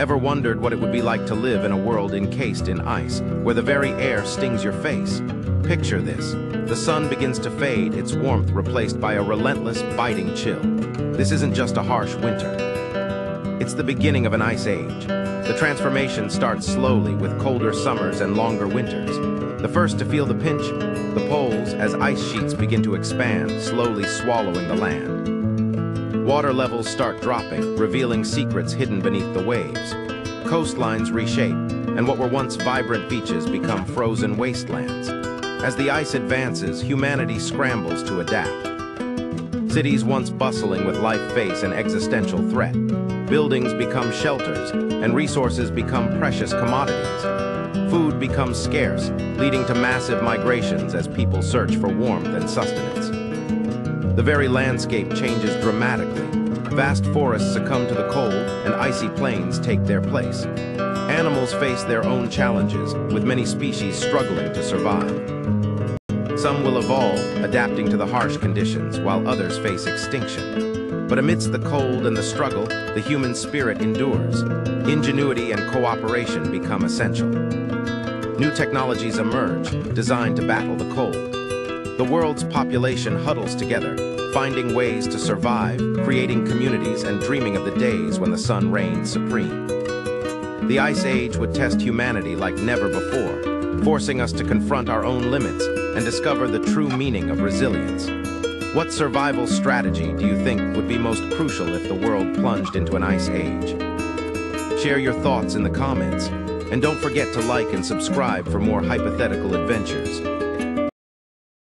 Ever wondered what it would be like to live in a world encased in ice, where the very air stings your face? Picture this. The sun begins to fade, its warmth replaced by a relentless, biting chill. This isn't just a harsh winter. It's the beginning of an ice age. The transformation starts slowly with colder summers and longer winters. The first to feel the pinch, the poles as ice sheets begin to expand, slowly swallowing the land. Water levels start dropping, revealing secrets hidden beneath the waves. Coastlines reshape, and what were once vibrant beaches become frozen wastelands. As the ice advances, humanity scrambles to adapt. Cities once bustling with life face an existential threat. Buildings become shelters, and resources become precious commodities. Food becomes scarce, leading to massive migrations as people search for warmth and sustenance. The very landscape changes dramatically. Vast forests succumb to the cold, and icy plains take their place. Animals face their own challenges, with many species struggling to survive. Some will evolve, adapting to the harsh conditions, while others face extinction. But amidst the cold and the struggle, the human spirit endures. Ingenuity and cooperation become essential. New technologies emerge, designed to battle the cold. The world's population huddles together, finding ways to survive, creating communities and dreaming of the days when the sun reigned supreme. The Ice Age would test humanity like never before, forcing us to confront our own limits and discover the true meaning of resilience. What survival strategy do you think would be most crucial if the world plunged into an ice age? Share your thoughts in the comments, and don't forget to like and subscribe for more hypothetical adventures.